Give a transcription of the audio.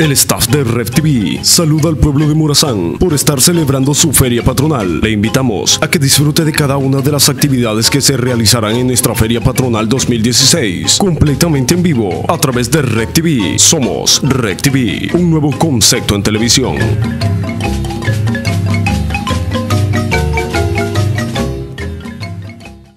El staff de Red TV saluda al pueblo de Murazán por estar celebrando su feria patronal. Le invitamos a que disfrute de cada una de las actividades que se realizarán en nuestra feria patronal 2016, completamente en vivo a través de Red TV. Somos Red TV, un nuevo concepto en televisión.